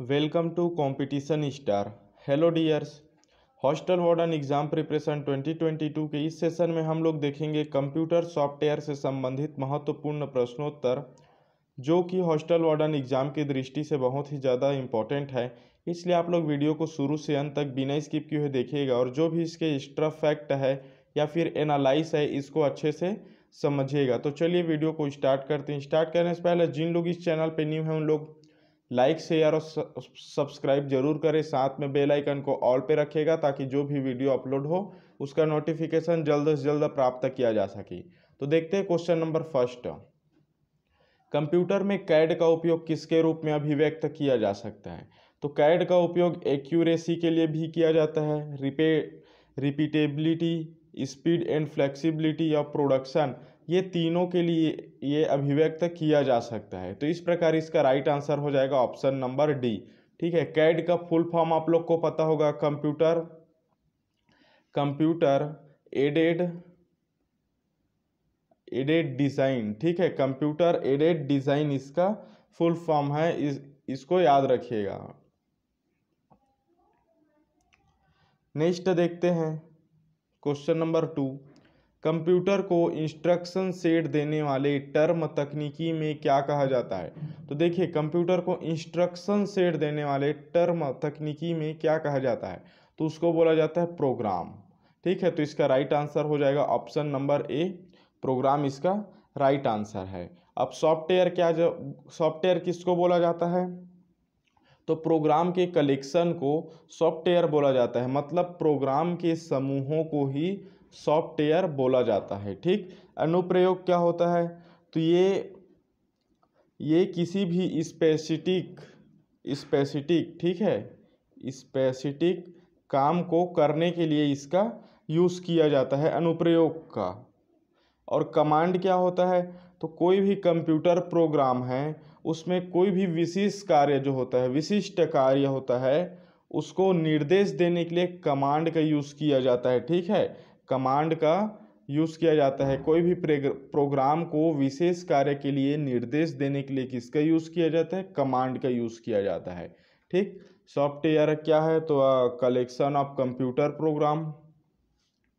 Welcome to competition star hello dears hostel warden exam preparation 2022 के इस session में हम लोग देखेंगे कंप्यूटर सॉफ्टवेयर से संबंधित महत्वपूर्ण प्रश्नोत्तर, जो कि हॉस्टल वार्डन एग्ज़ाम की दृष्टि से बहुत ही ज़्यादा इम्पोर्टेंट है। इसलिए आप लोग वीडियो को शुरू से अंत तक बिना स्किप किए हुए देखिएगा और जो भी इसके एक्स्ट्रा फैक्ट है या फिर एनालाइज है, इसको अच्छे से समझिएगा। तो चलिए वीडियो को स्टार्ट करते हैं। स्टार्ट करने से पहले जिन लोग इस चैनल पर न्यू हैं, उन लोग लाइक, शेयर और सब्सक्राइब ज़रूर करें। साथ में बेल आइकन को ऑल पे रखेगा ताकि जो भी वीडियो अपलोड हो, उसका नोटिफिकेशन जल्द से जल्द प्राप्त किया जा सके। तो देखते हैं क्वेश्चन नंबर फ़र्स्ट। कंप्यूटर में कैड का उपयोग किसके रूप में अभिव्यक्त किया जा सकता है? तो कैड का उपयोग एक्यूरेसी के लिए भी किया जाता है। Repay, repeatability, speed and flexibility of production. ये तीनों के लिए ये अभिव्यक्त किया जा सकता है। तो इस प्रकार इसका राइट आंसर हो जाएगा ऑप्शन नंबर डी ठीक है कैड का फुल फॉर्म आप लोग को पता होगा computer computer aided aided design ठीक है कंप्यूटर एडेड डिज़ाइन इसका फुल फॉर्म है, इस, इसको याद रखिएगा। नेक्स्ट देखते हैं क्वेश्चन नंबर टू कंप्यूटर को इंस्ट्रक्शन सेट देने वाले टर्म तकनीकी में क्या कहा जाता है? तो देखिए, कंप्यूटर को इंस्ट्रक्शन सेट देने वाले टर्म तकनीकी में क्या कहा जाता है? तो उसको बोला जाता है प्रोग्राम। ठीक है तो इसका राइट आंसर हो जाएगा ऑप्शन नंबर ए। प्रोग्राम इसका राइट आंसर है। अब सॉफ्टवेयर क्या सॉफ्टवेयर किसको बोला जाता है? तो प्रोग्राम के कलेक्शन को सॉफ्टवेयर बोला जाता है। मतलब प्रोग्राम के समूहों को ही सॉफ्टवेयर बोला जाता है, ठीक? अनुप्रयोग क्या होता है? तो ये ये किसी भी स्पेसिटिक स्पेसिटिक ठीक है? स्पेसिटिक काम को करने के लिए इसका यूज़ किया जाता है अनुप्रयोग का। और कमांड क्या होता है? तो कोई भी कंप्यूटर प्रोग्राम है, उसमें कोई भी विशिष्ट कार्य जो होता है, विशिष्ट कार्य होता है, उसको निर्देश देने के लिए कमांड का यूज़ किया जाता है, ठीक है? कमांड का यूज़ किया जाता है। कोई भी प्रोग्राम को विशेष कार्य के लिए निर्देश देने के लिए किसका यूज़ किया जाता है? कमांड का यूज़ किया जाता है। ठीक? सॉफ्टवेयर क्या है? तो कलेक्शन ऑफ़ कंप्यूटर प्रोग्राम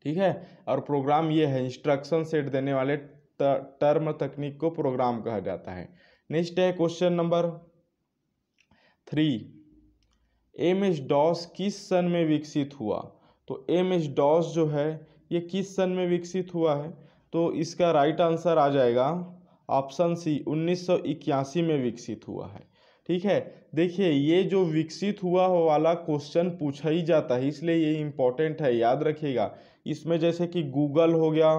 ठीक है? और प्रोग्राम ये है इंस्ट्रक्शन सेट देने वाले टर्म तकनीक को प्रोग्राम कहा जाता है। नेक्स्ट है question number three M S DOS किस सन में विकसित हुआ? तो एम एस डॉस जो है ये किस सन में विकसित हुआ है? तो इसका राइट आंसर आ जाएगा ऑप्शन सी उन्नीस सौ इक्यासी में विकसित हुआ है। ठीक है? देखिए, ये जो विकसित हुआ हो वाला क्वेश्चन पूछा ही जाता है, इसलिए ये इम्पोर्टेंट है, याद रखिएगा। इसमें जैसे कि गूगल हो गया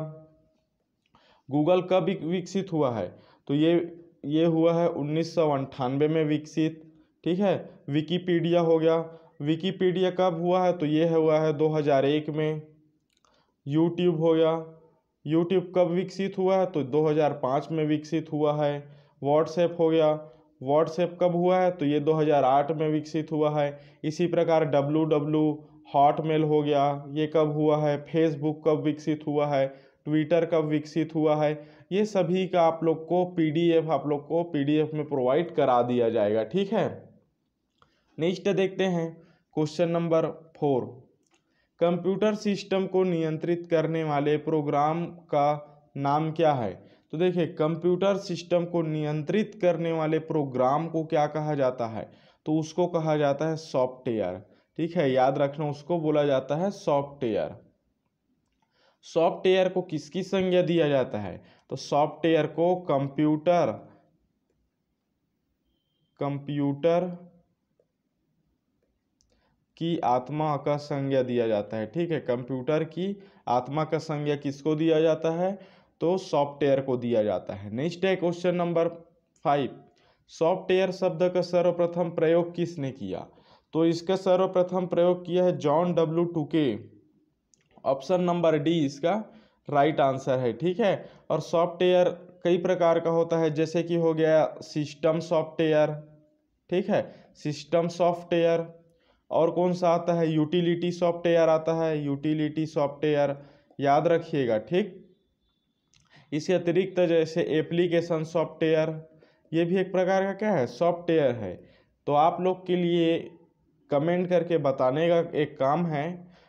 गूगल कब विकसित हुआ है? तो ये ये हुआ है उन्नीस में विकसित। ठीक है? विकीपीडिया हो गया। विकीपीडिया कब हुआ है? तो ये हुआ है 2001 में। यूट्यूब हो गया। यूट्यूब कब विकसित हुआ है? तो 2005 में विकसित हुआ है। व्हाट्सएप हो गया। व्हाट्सएप कब हुआ है? तो ये 2008 में विकसित हुआ है। इसी प्रकार डब्लू डब्लू हॉटमेल हो गया। ये कब हुआ है? फेसबुक कब विकसित हुआ है? ट्विटर कब विकसित हुआ है? ये सभी का आप लोग को पीडीएफ आप लोग को पीडीएफ में प्रोवाइड करा दिया जाएगा। ठीक है? नेक्स्ट देखते हैं। Question number four computer system को नियंत्रित करने वाले प्रोग्राम का नाम क्या है? तो देखिए, कंप्यूटर सिस्टम को नियंत्रित करने वाले प्रोग्राम को क्या कहा जाता है? तो उसको कहा जाता है सॉफ्टवेयर। ठीक है, याद रखना, उसको बोला जाता है सॉफ्टवेयर। सॉफ्टवेयर को किसकी संज्ञा दिया जाता है? तो सॉफ्टवेयर को कंप्यूटर कंप्यूटर की आत्मा का संज्ञा दिया जाता है, ठीक है? कंप्यूटर की आत्मा का संज्ञा किसको दिया जाता है? तो सॉफ्टवेयर को दिया जाता है। नेक्स्ट है क्वेश्चन नंबर फाइव। सॉफ्टवेयर शब्द का सर्वप्रथम प्रयोग किसने किया? तो इसका सर्वप्रथम प्रयोग किया है John W Tukey option number D इसका राइट आंसर है, ठीक है? और सॉफ्टवेयर कई प्रकार का होता है, जैसे कि हो गया सिस्टम सॉफ्टवेयर, ठीक है? सिस्टम सॉफ्टवेयर और कौन सा आता है? यूटिलिटी सॉफ्टवेयर आता है। यूटिलिटी सॉफ्टवेयर याद रखिएगा, ठीक? इसके अतिरिक्त जैसे एप्लीकेशन सॉफ्टवेयर ये भी एक प्रकार का क्या है? सॉफ्टवेयर है। तो आप लोग के लिए कमेंट करके बताने का एक काम है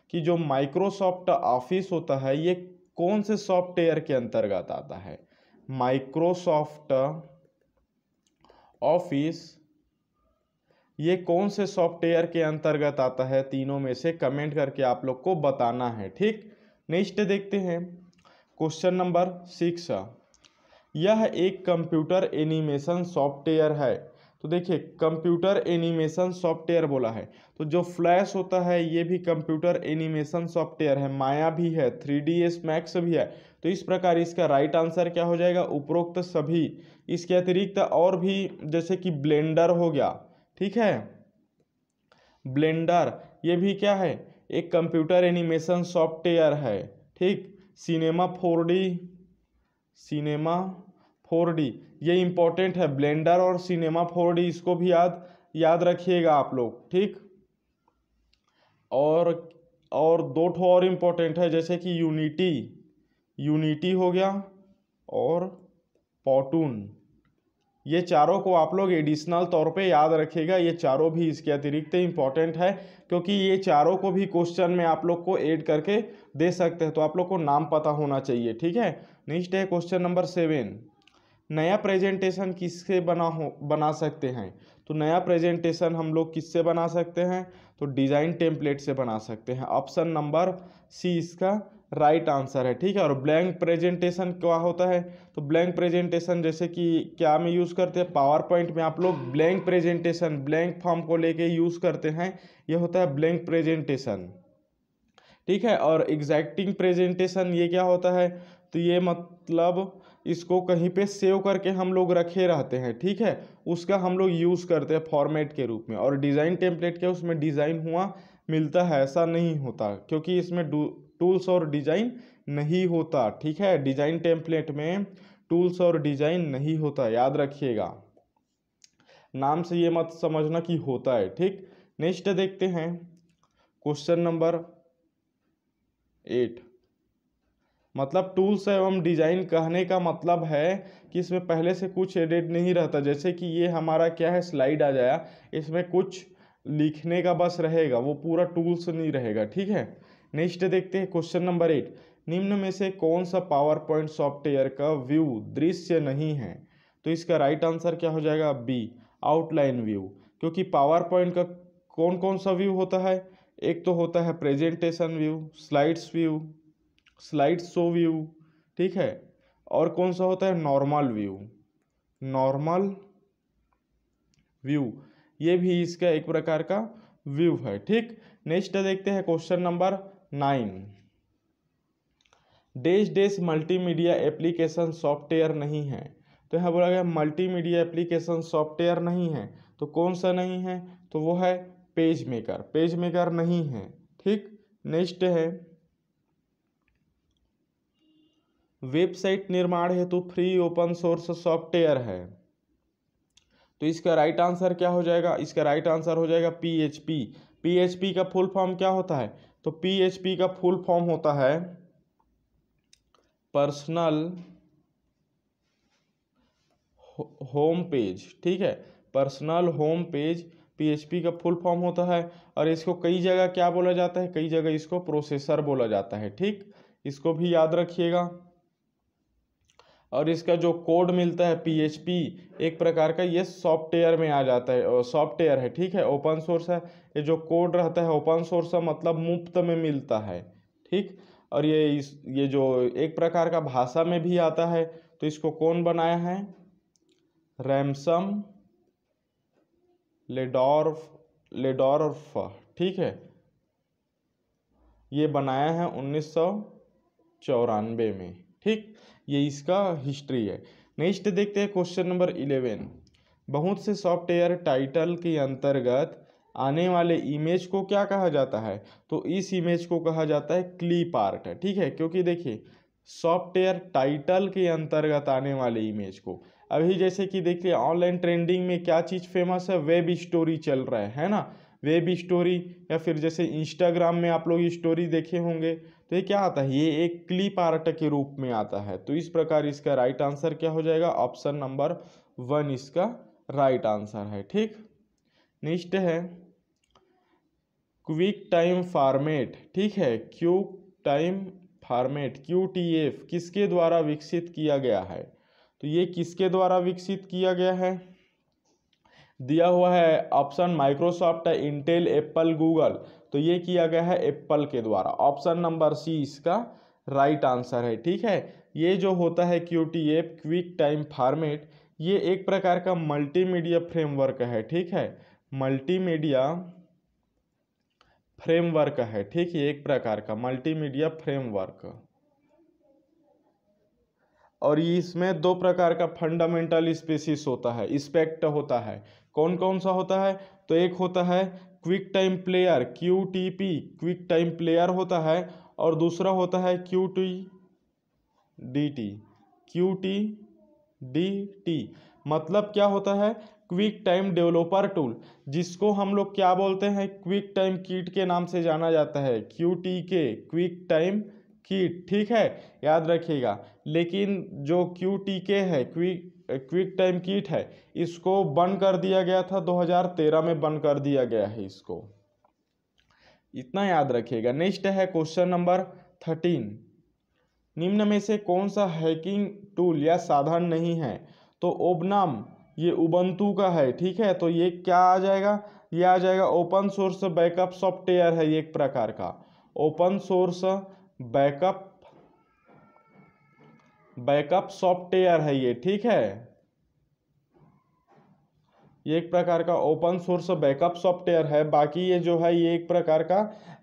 कि जो माइक्रोसॉफ्ट ऑफ़िस होता है, ये कौन से सॉफ्टवेयर के अंतर्गत आता है? माइक्रोसॉफ्ट ऑफ़िस ये कौन से सॉफ्टवेयर के अंतर्गत आता है? तीनों में से कमेंट करके आप लोग को बताना है, ठीक? नेक्स्ट देखते हैं। Question number six. यह एक कंप्यूटर एनिमेशन सॉफ्टवेयर है। तो देखिए, कंप्यूटर एनिमेशन सॉफ्टवेयर बोला है। तो जो फ्लैश होता है, ये भी कंप्यूटर एनिमेशन सॉफ्टवेयर है। माया भी है, थ्री डी एस मैक्स भी है। तो इस प्रकार इसका राइट आंसर क्या हो जाएगा? उपरोक्त सभी। इसके अतिरिक्त और भी, जैसे कि ब्लेंडर हो गया ठीक है? ब्लेंडर, ये भी क्या है? एक कंप्यूटर एनिमेशन सॉफ्टवेयर है, ठीक? Cinema four D, Cinema four D, ये इंपॉर्टेंट है। ब्लेंडर और सिनेमा फोर डी, इसको भी याद याद रखिएगा आप लोग, ठीक? और और दो ठो और इम्पोर्टेंट है, जैसे कि यूनिटी यूनिटी हो गया, और पॉटून ये चारों को आप लोग एडिशनल तौर पे याद रखिएगा। ये चारों भी इसके अतिरिक्त इंपॉर्टेंट है, क्योंकि ये चारों को भी क्वेश्चन में आप लोग को ऐड करके दे सकते हैं। तो आप लोग को नाम पता होना चाहिए, ठीक है? नेक्स्ट है क्वेश्चन नंबर सेवन नया प्रेजेंटेशन किससे बना हो, बना सकते हैं? तो नया प्रेजेंटेशन हम लोग किससे बना सकते हैं? तो डिज़ाइन टेम्पलेट से बना सकते हैं। ऑप्शन नंबर सी इसका राइट right आंसर है, ठीक है? और ब्लैंक प्रेजेंटेशन क्या होता है? तो ब्लैंक प्रेजेंटेशन जैसे कि क्या में यूज़ करते हैं? पावर पॉइंट में आप लोग ब्लैंक प्रेजेंटेशन, ब्लैंक फॉर्म को लेके यूज़ करते हैं, ये होता है ब्लैंक प्रेजेंटेशन। ठीक है? और एग्जैक्टिंग प्रेजेंटेशन ये क्या होता है? तो ये मतलब इसको कहीं पे सेव करके हम लोग रखे रहते हैं, ठीक है? उसका हम लोग यूज़ करते हैं फॉर्मेट के रूप में। और डिज़ाइन टेम्पलेट क्या उसमें डिज़ाइन हुआ? मिलता है, ऐसा नहीं होता, क्योंकि इसमें टूल्स और डिज़ाइन नहीं होता, ठीक है? डिज़ाइन टेम्पलेट में टूल्स और डिज़ाइन नहीं होता, याद रखिएगा। नाम से ये मत समझना कि होता है, ठीक? नेक्स्ट देखते हैं। Question number eight. मतलब टूल्स एवं डिज़ाइन कहने का मतलब है कि इसमें पहले से कुछ एडिट नहीं रहता। जैसे कि ये हमारा क्या है? स्लाइड आ जाया। इसमें कुछ लिखने का बस रहेगा, वो पूरा टूल्स नहीं रहेगा, ठीक है? नेक्स्ट देखते हैं क्वेश्चन नंबर एट। निम्न में से कौन सा पावर पॉइंट सॉफ्टवेयर का व्यू दृश्य नहीं है? तो इसका राइट आंसर क्या हो जाएगा? बी आउटलाइन व्यू क्योंकि पावर पॉइंट का कौन कौन सा व्यू होता है? एक तो होता है presentation view slides view slide show view ठीक है? और कौन सा होता है? नॉर्मल व्यू नॉर्मल व्यू ये भी इसका एक प्रकार का व्यू है, ठीक? नेक्स्ट देखते हैं question number nine. Dash dash multimedia application software नहीं है। तो यहाँ बोला गया मल्टीमीडिया एप्लीकेशन सॉफ्टवेयर नहीं है। तो कौन सा नहीं है? तो वो है पेज मेकर पेज मेकर नहीं है। ठीक? नेक्स्ट है। वेबसाइट निर्माण हेतु फ्री ओपन सोर्स सॉफ्टवेयर है। तो इसका राइट आंसर क्या हो जाएगा? इसका राइट आंसर हो जाएगा P H P P H P का फुल फॉर्म क्या होता है? तो पीएचपी का फुल फॉर्म होता है पर्सनल होम पेज ठीक है? पर्सनल होम पेज पीएचपी का फुल फॉर्म होता है और इसको कई जगह क्या बोला जाता है? कई जगह इसको प्रोसेसर बोला जाता है, ठीक? इसको भी याद रखिएगा। और इसका जो कोड मिलता है पीएचपी एक प्रकार का ये सॉफ्टवेयर में आ जाता है सॉफ्टवेयर है, ठीक है? ओपन सोर्स है। ये जो कोड रहता है, ओपन सोर्स का मतलब मुफ़्त में मिलता है, ठीक? और ये इस, ये जो एक प्रकार का भाषा में भी आता है तो इसको कौन बनाया है? रैमसम लेडॉर्फ लेडॉर्फ, ठीक है? ये बनाया है उन्नीस सौ चौरानवे में, ठीक? ये इसका हिस्ट्री है। नेक्स्ट देखते हैं क्वेश्चन नंबर इलेवन बहुत से सॉफ्टवेयर टाइटल के अंतर्गत आने वाले इमेज को क्या कहा जाता है? तो इस इमेज को कहा जाता है क्लिप आर्ट ठीक है? क्योंकि देखिए सॉफ्टवेयर टाइटल के अंतर्गत आने वाले इमेज को। अभी जैसे कि देखिए ऑनलाइन ट्रेंडिंग में क्या चीज़ फ़ेमस है? वेब स्टोरी चल रहा है है ना? वेब स्टोरी या फिर जैसे इंस्टाग्राम में आप लोग स्टोरी देखे होंगे। तो ये क्या आता है? ये एक क्लिप आर्ट के रूप में आता है। तो इस प्रकार इसका राइट आंसर क्या हो जाएगा? ऑप्शन नंबर वन इसका राइट आंसर है। ठीक? नेक्स्ट है। क्विक टाइम फॉर्मेट ठीक है? Q time format Q T F किसके द्वारा विकसित किया गया है? तो ये किसके द्वारा विकसित किया गया है? दिया हुआ है option Microsoft, Intel, Apple, Google. तो ये किया गया है एप्पल के द्वारा। ऑप्शन नंबर सी इसका राइट आंसर है, ठीक है? ये जो होता है Q T F QuickTime format, ये एक प्रकार का मल्टीमीडिया फ्रेमवर्क है, ठीक है? मल्टीमीडिया फ्रेमवर्क है, ठीक है? एक प्रकार का मल्टीमीडिया फ्रेमवर्क। और इसमें दो प्रकार का फंडामेंटल स्पेसिस होता है, स्पेक्ट होता है। कौन कौन सा होता है? तो एक होता है QuickTime player, Q T P, QuickTime player होता है और दूसरा होता है Q T, D T, Q T, D T. मतलब क्या होता है? क्विक टाइम डेवलपर टूल, जिसको हम लोग क्या बोलते हैं? क्विक टाइम किट के नाम से जाना जाता है, क्यू टी के, क्विक टाइम किट, ठीक है? याद रखिएगा। लेकिन जो क्यू टी के है, क्विक क्विक टाइम किट है, इसको बंद कर दिया गया था 2013 में बंद कर दिया गया है इसको। इतना याद रखिएगा। नेक्स्ट है क्वेश्चन नंबर थर्टीन। निम्न में से कौन सा हैकिंग टूल या साधन नहीं है? तो ओबनाम, ये उबंतु का है, ठीक है? तो ये क्या आ जाएगा? ये आ जाएगा ओपन सोर्स बैकअप सॉफ्टवेयर है, एक प्रकार का। Open source backup backup software है ये, ठीक है? ये एक प्रकार का ओपन सोर्स बैकअप सॉफ्टवेयर है। बाकी ये जो है, ये एक प्रकार का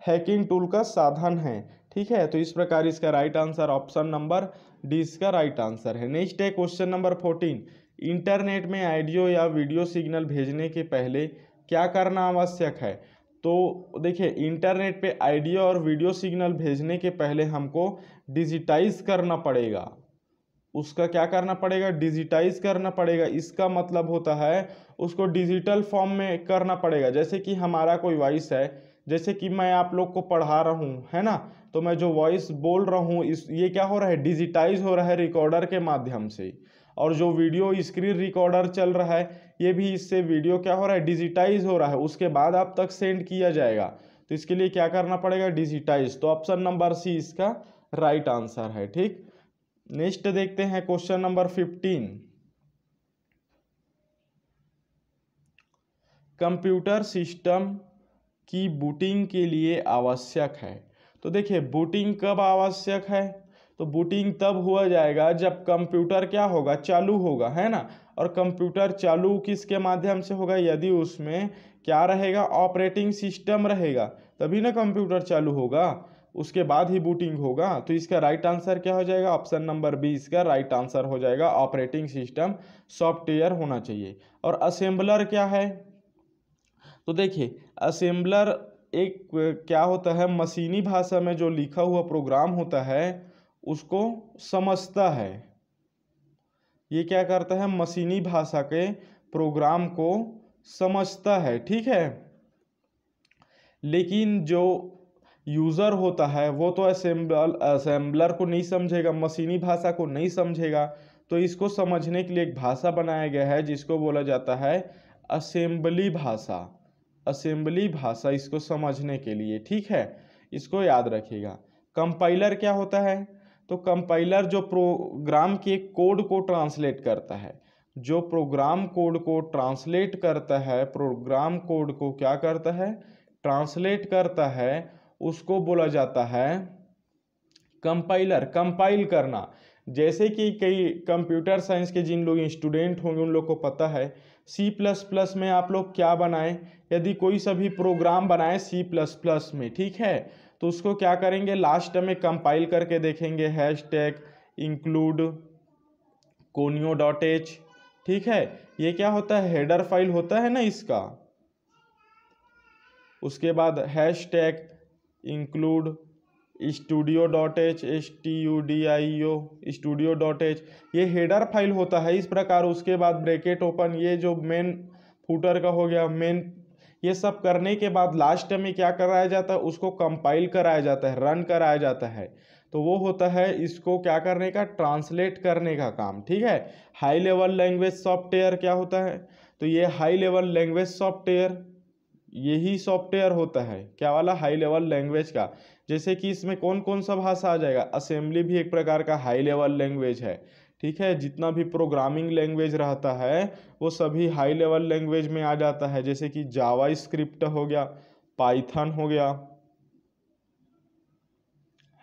हैकिंग टूल का साधन है, ठीक है? तो इस प्रकार इसका right answer option number D इसका राइट आंसर है। नेक्स्ट है क्वेश्चन नंबर फोर्टीन इंटरनेट में ऑडियो या वीडियो सिग्नल भेजने के पहले क्या करना आवश्यक है? तो देखिए, इंटरनेट पे ऑडियो और वीडियो सिग्नल भेजने के पहले हमको डिजिटाइज करना पड़ेगा। उसका क्या करना पड़ेगा? डिजिटाइज करना पड़ेगा। इसका मतलब होता है उसको डिजिटल फॉर्म में करना पड़ेगा। जैसे कि हमारा कोई वॉइस है, जैसे कि मैं आप लोग को पढ़ा रहा हूँ, है ना? तो मैं जो वॉइस बोल रहा हूँ, इस, ये क्या हो रहा है? डिजिटाइज हो रहा है रिकॉर्डर के माध्यम से। और जो वीडियो स्क्रीन रिकॉर्डर चल रहा है, ये भी इससे वीडियो क्या हो रहा है? डिजिटाइज हो रहा है। उसके बाद आप तक सेंड किया जाएगा। तो इसके लिए क्या करना पड़ेगा? डिजिटाइज तो ऑप्शन नंबर सी इसका राइट आंसर है, ठीक? नेक्स्ट देखते हैं question number fifteen. Computer system की बूटिंग के लिए आवश्यक है। तो देखिए, बूटिंग कब आवश्यक है? तो बूटिंग तब हुआ जाएगा जब कंप्यूटर क्या होगा? चालू होगा, है ना? और कंप्यूटर चालू किसके माध्यम से होगा? यदि उसमें क्या रहेगा? ऑपरेटिंग सिस्टम रहेगा, तभी ना कंप्यूटर चालू होगा। उसके बाद ही बूटिंग होगा। तो इसका राइट आंसर क्या हो जाएगा? ऑप्शन नंबर बी इसका राइट आंसर हो जाएगा। ऑपरेटिंग सिस्टम सॉफ्टवेयर होना चाहिए। और असेंबलर क्या है? तो देखिए असेंबलर एक क्या होता है? मशीनी भाषा में जो लिखा हुआ प्रोग्राम होता है, उसको समझता है। ये क्या करता है? मशीनी भाषा के प्रोग्राम को समझता है। ठीक है? लेकिन जो यूज़र होता है, वो तो असेंबल, असेंबलर को नहीं समझेगा, मशीनी भाषा को नहीं समझेगा। तो इसको समझने के लिए एक भाषा बनाया गया है, जिसको बोला जाता है असेंबली भाषा। असेंबली भाषा इसको समझने के लिए, ठीक है? इसको याद रखिएगा। कंपाइलर क्या होता है? तो कंपाइलर जो प्रोग्राम के कोड को ट्रांसलेट करता है। जो प्रोग्राम कोड को ट्रांसलेट करता है, प्रोग्राम कोड को क्या करता है? ट्रांसलेट करता है उसको बोला जाता है कंपाइलर, कंपाइल करना। जैसे कि कई कंप्यूटर साइंस के जिन लोग स्टूडेंट होंगे, उन लोग को पता है सी प्लस प्लस में आप लोग क्या बनाएँ? यदि कोई सभी प्रोग्राम बनाए सी प्लस प्लस में, ठीक है? तो उसको क्या करेंगे? लास्ट में कंपाइल करके देखेंगे hash tag include conio dot H ठीक है? ये क्या होता है? हेडर फ़ाइल होता है ना इसका? उसके बाद hash tag include studio dot H S T U D I O studio dot H ये हेडर फ़ाइल होता है, इस प्रकार उसके बाद ब्रैकेट ओपन ये जो मेन फूटर का हो गया मेन ये सब करने के बाद लास्ट में क्या कराया जाता है, उसको कंपाइल कराया जाता है रन कराया जाता है। तो वो होता है इसको क्या करने का ट्रांसलेट करने का काम, ठीक है? हाई लेवल लैंग्वेज सॉफ्टवेयर क्या होता है? तो ये हाई लेवल लैंग्वेज सॉफ्टवेयर यही सॉफ्टवेयर होता है, क्या वाला हाई लेवल लैंग्वेज का? जैसे कि इसमें कौन कौन सा भाषा आ जाएगा? असेंबली भी एक प्रकार का हाई लेवल लैंग्वेज है, ठीक है? जितना भी प्रोग्रामिंग लैंग्वेज रहता है, वो सभी हाई लेवल लैंग्वेज में आ जाता है। जैसे कि जावा स्क्रिप्ट हो गया पाइथन हो गया।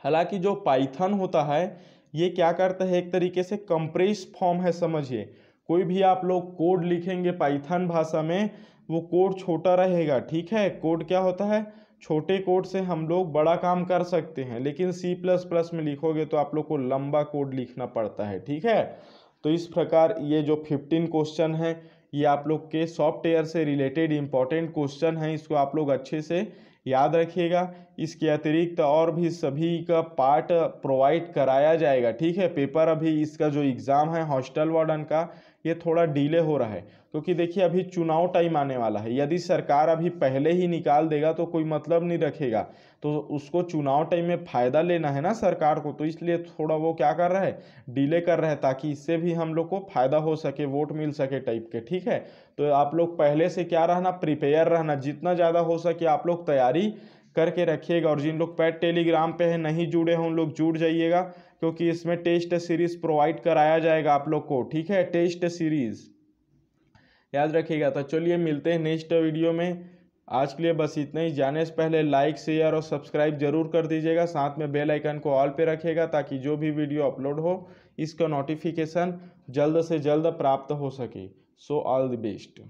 हालाँकि जो पाइथन होता है, ये क्या करता है? एक तरीके से कंप्रेस फॉर्म है, समझिए। कोई भी आप लोग कोड लिखेंगे पाइथन भाषा में वो कोड छोटा रहेगा, ठीक है? कोड क्या होता है? छोटे कोड से हम लोग बड़ा काम कर सकते हैं, लेकिन सी प्लस प्लस में लिखोगे तो आप लोग को लंबा कोड लिखना पड़ता है, ठीक है? तो इस प्रकार ये जो फिफ्टीन क्वेश्चन है, ये आप लोग के सॉफ्टवेयर से रिलेटेड इंपॉर्टेंट क्वेश्चन है, इसको आप लोग अच्छे से याद रखिएगा। इसके अतिरिक्त और भी सभी का पार्ट प्रोवाइड कराया जाएगा, ठीक है? पेपर अभी इसका जो एग्ज़ाम है हॉस्टल वार्डन का ये थोड़ा डिले हो रहा है। क्योंकि देखिए, अभी चुनाव टाइम आने वाला है। यदि सरकार अभी पहले ही निकाल देगा तो कोई मतलब नहीं रखेगा। तो उसको चुनाव टाइम में फ़ायदा लेना है ना सरकार को। तो इसलिए थोड़ा वो क्या कर रहा है? डिले कर रहा है, ताकि इससे भी हम लोग को फ़ायदा हो सके वोट मिल सके टाइप के, ठीक है? तो आप लोग पहले से क्या रहना प्रिपेयर रहना। जितना ज़्यादा हो सके आप लोग तैयारी करके रखिएगा। और जिन लोग पैट टेलीग्राम पे हैं, नहीं जुड़े हैं, उन लोग जुड़ जाइएगा। क्योंकि इसमें टेस्ट सीरीज़ प्रोवाइड कराया जाएगा आप लोग को, ठीक है? Test series. याद रखिएगा तो चलिए मिलते हैं नेक्स्ट वीडियो में। आज के लिए बस इतना ही। जाने से पहले लाइक शेयर और सब्सक्राइब ज़रूर कर दीजिएगा। साथ में बेल आइकन को ऑल पे रखिएगा ताकि जो भी वीडियो अपलोड हो, इसका नोटिफिकेशन जल्द से जल्द प्राप्त हो सके। So all the best